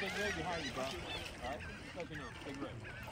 big rig behind you, bro. Alright? Just let you know. Big rig.